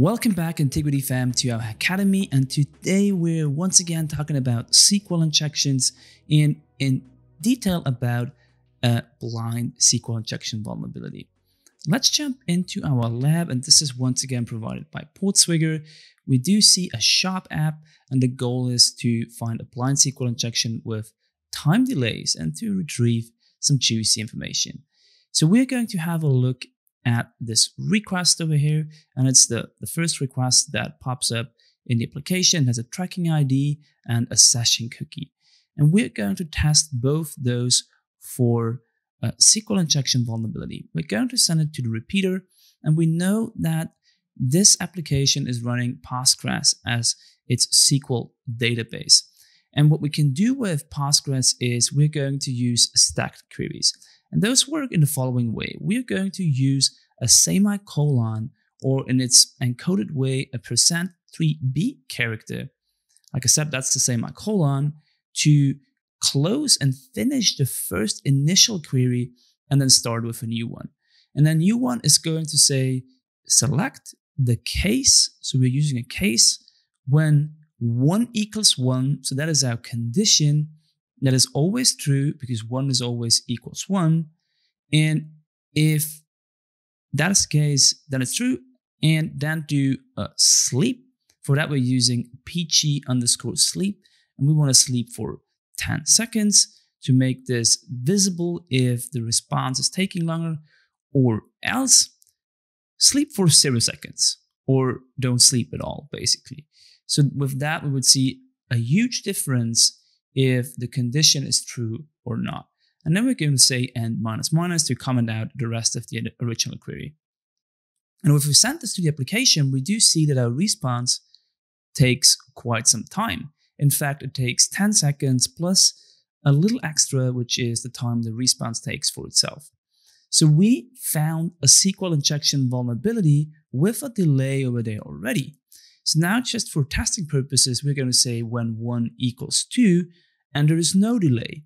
Welcome back, Antiquity fam, to our academy, and today we're once again talking about SQL injections in, in detail about a blind SQL injection vulnerability. Let's jump into our lab, and this is once again provided by Portswigger. We do see a shop app, and the goal is to find a blind SQL injection with time delays and to retrieve some juicy information. So we're going to have a look at this request over here, and it's the, the first request that pops up in the application, it has a tracking ID and a session cookie. And we're going to test both those for uh, a SQL injection vulnerability. We're going to send it to the repeater, and we know that this application is running Postgres as its SQL database. And what we can do with Postgres is we're going to use stacked queries. And those work in the following way. We're going to use a semicolon or in its encoded way, a percent 3b character. Like I said, that's the semicolon to close and finish the first initial query and then start with a new one. And then new one is going to say select the case. So we're using a case when one equals one. So that is our condition that is always true because one is always equals one. And if that is the case, then it's true. And then do uh, sleep. For that, we're using pg underscore sleep. And we want to sleep for 10 seconds to make this visible if the response is taking longer, or else sleep for zero seconds or don't sleep at all, basically. So with that, we would see a huge difference if the condition is true or not. And then we're going to say end minus minus to comment out the rest of the original query. And if we send this to the application, we do see that our response takes quite some time. In fact, it takes 10 seconds plus a little extra, which is the time the response takes for itself. So we found a SQL injection vulnerability with a delay over there already. So now just for testing purposes, we're going to say when 1 equals 2, and there is no delay.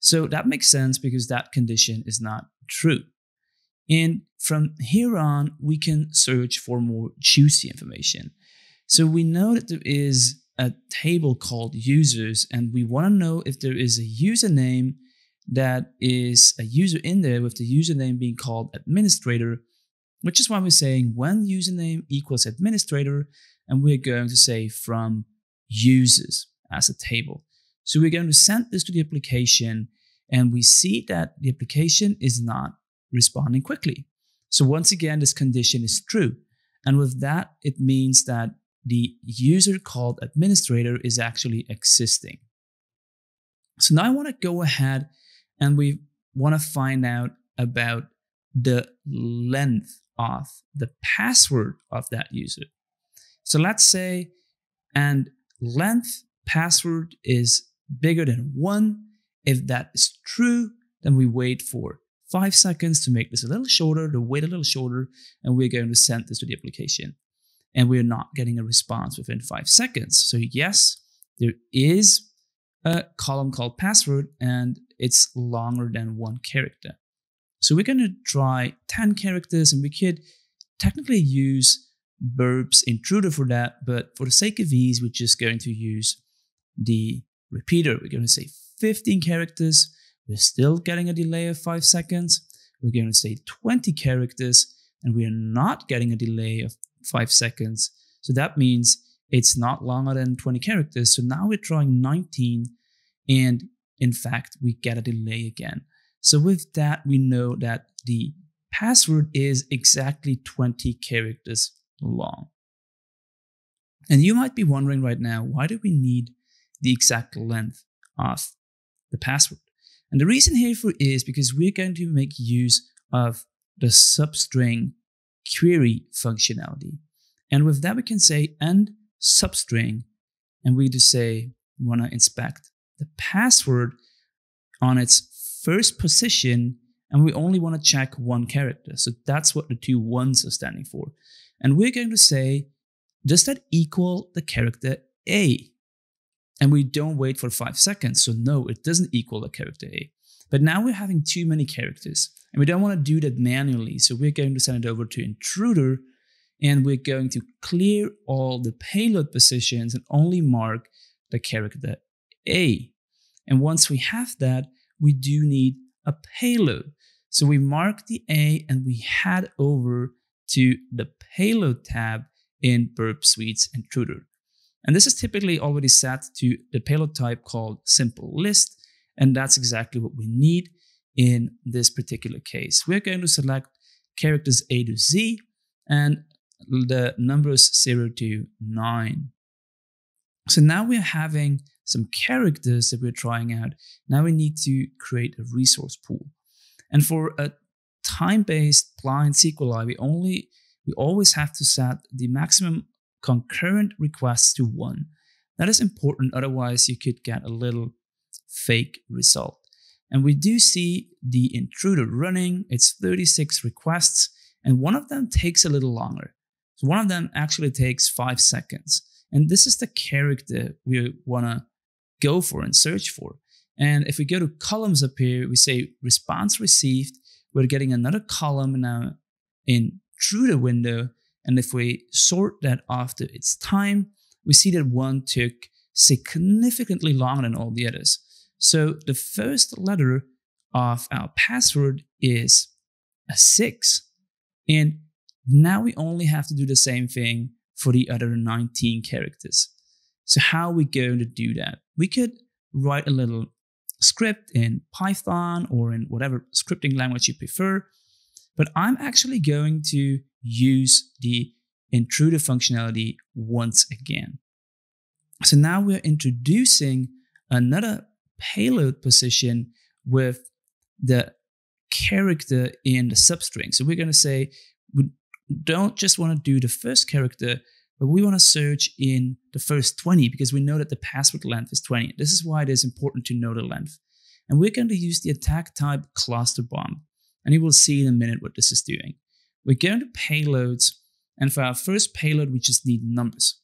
So that makes sense because that condition is not true. And from here on, we can search for more juicy information. So we know that there is a table called users, and we want to know if there is a username that is a user in there with the username being called administrator, which is why we're saying when username equals administrator, and we're going to say from users as a table. So we're going to send this to the application and we see that the application is not responding quickly. So once again, this condition is true. And with that, it means that the user called administrator is actually existing. So now I want to go ahead and we want to find out about the length of the password of that user. So let's say, and length password is bigger than one. If that is true, then we wait for five seconds to make this a little shorter, to wait a little shorter, and we're going to send this to the application. And we're not getting a response within five seconds. So yes, there is a column called password and it's longer than one character. So we're going to try 10 characters and we could technically use burps intruder for that, but for the sake of ease, we're just going to use the repeater. We're going to say 15 characters. We're still getting a delay of five seconds. We're going to say 20 characters and we are not getting a delay of five seconds. So that means it's not longer than 20 characters. So now we're trying 19 and in fact, we get a delay again. So with that, we know that the password is exactly 20 characters long. And you might be wondering right now, why do we need the exact length of the password? And the reason here for is because we're going to make use of the substring query functionality. And with that, we can say end substring, and we just say we want to inspect the password on its first position, and we only want to check one character. So that's what the two ones are standing for. And we're going to say, does that equal the character A? And we don't wait for five seconds. So no, it doesn't equal the character A. But now we're having too many characters and we don't want to do that manually. So we're going to send it over to intruder And we're going to clear all the payload positions and only mark the character A. And once we have that, we do need a payload. So we mark the A and we head over to the payload tab in Burp Suite's intruder. And this is typically already set to the payload type called simple list. And that's exactly what we need in this particular case. We're going to select characters A to Z and the numbers 0 to 9. So now we're having some characters that we're trying out. Now we need to create a resource pool. And for a time-based blind SQLI, we only we always have to set the maximum concurrent requests to one. That is important, otherwise you could get a little fake result. And we do see the intruder running, it's 36 requests, and one of them takes a little longer. So one of them actually takes five seconds. And this is the character we wanna go for and search for. And if we go to columns up here, we say response received, we're getting another column now in intruder window. And if we sort that after its time, we see that one took significantly longer than all the others. So the first letter of our password is a six. And now we only have to do the same thing for the other 19 characters. So how are we going to do that? We could write a little script in Python or in whatever scripting language you prefer. But I'm actually going to use the intruder functionality once again. So now we're introducing another payload position with the character in the substring. So we're going to say we don't just want to do the first character, but we want to search in the first 20 because we know that the password length is 20. This is why it is important to know the length. And we're going to use the attack type cluster bomb. And you will see in a minute what this is doing. We're going to payloads. And for our first payload, we just need numbers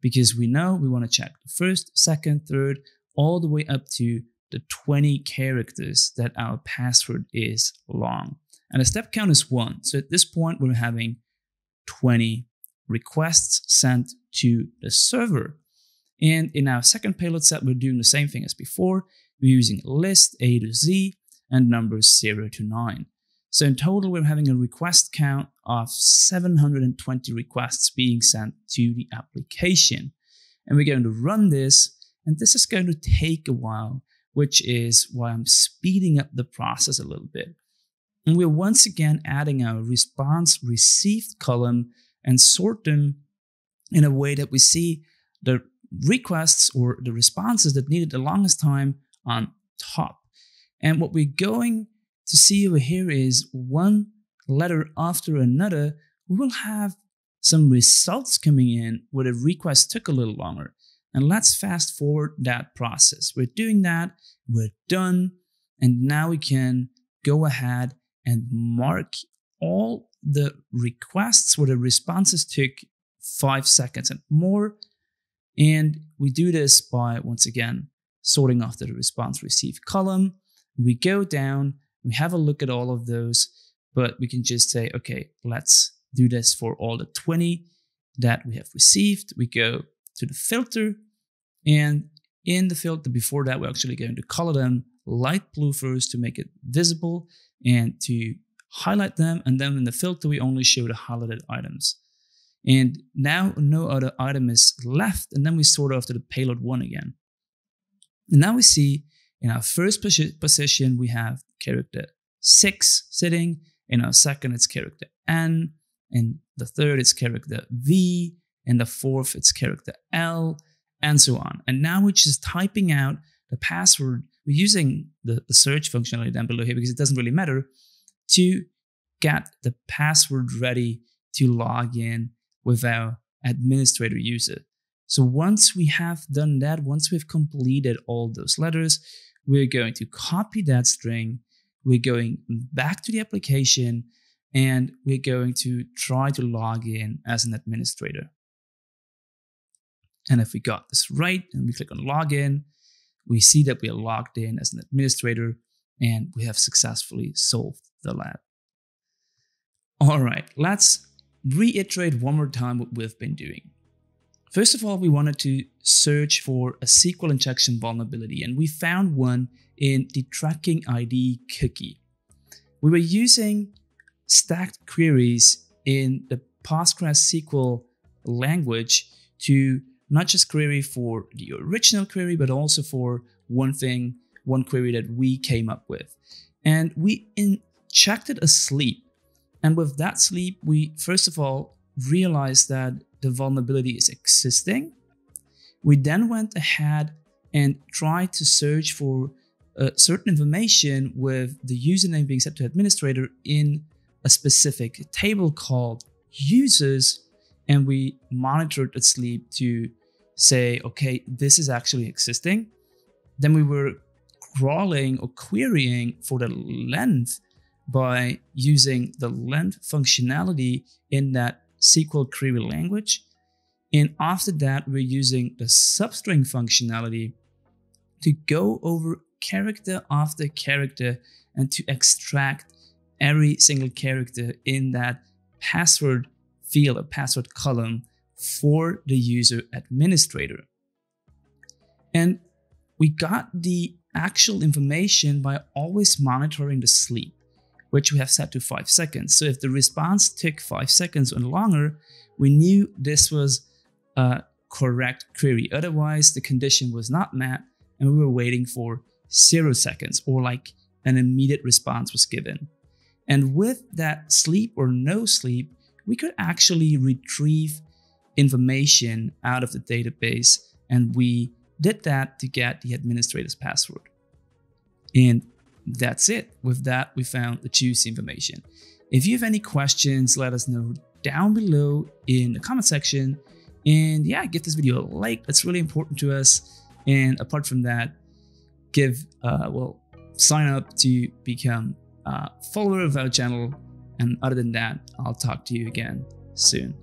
because we know we want to check the first, second, third, all the way up to the 20 characters that our password is long. And the step count is one. So at this point, we're having 20 requests sent to the server. And in our second payload set, we're doing the same thing as before. We're using list A to Z and numbers 0 to 9. So in total, we're having a request count of 720 requests being sent to the application. And we're going to run this, and this is going to take a while, which is why I'm speeding up the process a little bit. And we're once again adding our response received column and sort them in a way that we see the requests or the responses that needed the longest time on top. And what we're going to see over here is one letter after another, we will have some results coming in where the request took a little longer. And let's fast forward that process. We're doing that, we're done, and now we can go ahead and mark all the requests where the responses took five seconds and more. And we do this by, once again, sorting after the response received column. We go down we have a look at all of those, but we can just say, okay, let's do this for all the 20 that we have received. We go to the filter and in the filter before that, we're actually going to color them light blue first to make it visible and to highlight them. And then in the filter, we only show the highlighted items. And now no other item is left. And then we sort after the payload one again. And now we see in our first position, we have character 6 sitting. In our second, it's character N. In the third, it's character V. In the fourth, it's character L, and so on. And now we're just typing out the password. We're using the, the search functionality down below here because it doesn't really matter to get the password ready to log in with our administrator user. So once we have done that, once we've completed all those letters, we're going to copy that string, we're going back to the application, and we're going to try to log in as an administrator. And if we got this right and we click on login, we see that we are logged in as an administrator and we have successfully solved the lab. All right, let's reiterate one more time what we've been doing. First of all, we wanted to search for a SQL injection vulnerability, and we found one in the tracking ID cookie. We were using stacked queries in the PostgreSQL SQL language to not just query for the original query, but also for one thing, one query that we came up with. And we injected a sleep. And with that sleep, we first of all realized that the vulnerability is existing. We then went ahead and tried to search for uh, certain information with the username being set to administrator in a specific table called users, and we monitored the sleep to say, okay, this is actually existing. Then we were crawling or querying for the length by using the length functionality in that SQL query language. And after that, we're using the substring functionality to go over character after character and to extract every single character in that password field, or password column for the user administrator. And we got the actual information by always monitoring the sleep, which we have set to five seconds. So if the response took five seconds or longer, we knew this was a correct query. Otherwise, the condition was not met and we were waiting for zero seconds or like an immediate response was given. And with that sleep or no sleep, we could actually retrieve information out of the database. And we did that to get the administrator's password. And that's it. With that, we found the juicy information. If you have any questions, let us know down below in the comment section. And yeah, give this video a like. That's really important to us. And apart from that, give, uh, well, sign up to become a follower of our channel. And other than that, I'll talk to you again soon.